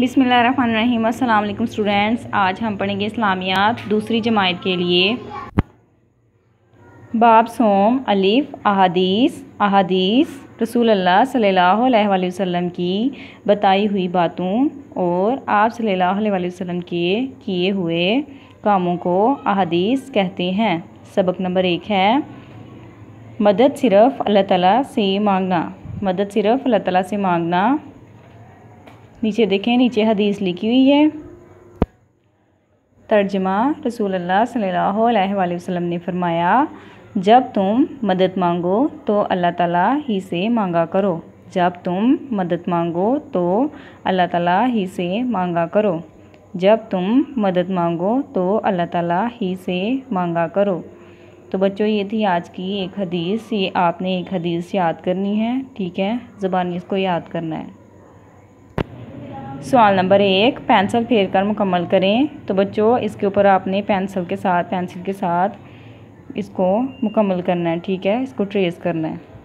बिसमीम अल्लाम स्टूडेंट्स, आज हम पढ़ेंगे इस्लामियात दूसरी जमात के लिए। बाब, सोम, अलिफ, अहादीस अहादीस रसूल अल्लाह अलैहि वसल्लम की बताई हुई बातों और आप सल्लल्लाहु अलैहि के किए हुए कामों को अहादीस कहते हैं। सबक नंबर एक है, मदद सिर्फ़ अल्लाह ताला से मांगना। मदद सिर्फ़ अल्लाह ताला से मांगना नीचे देखें, नीचे हदीस लिखी हुई है। तर्जमा रसूल अल्लाह वसल्लम ने फरमाया, जब तुम मदद मांगो तो अल्लाह ताला ही से मांगा करो। जब तुम मदद मांगो तो अल्लाह ताला ही से मांगा करो। जब तुम मदद मांगो तो अल्लाह ताला ही से मांगा करो। तो बच्चों, ये थी आज की एक हदीस। ये आपने एक हदीस याद करनी है, ठीक है? ज़बानी इसको याद करना है। सवाल नंबर एक, पेंसिल फेर कर मुकम्मल करें। तो बच्चों, इसके ऊपर आपने पेंसिल के साथ, पेंसिल के साथ इसको मुकम्मल करना है, ठीक है? इसको ट्रेस करना है।